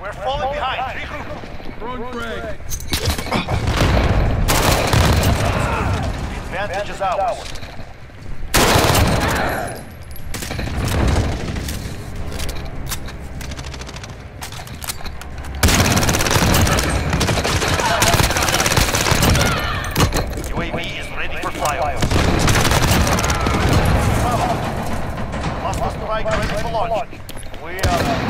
We're falling behind. Regroup. Front frag. Advantage is ours. ready for launch. We are...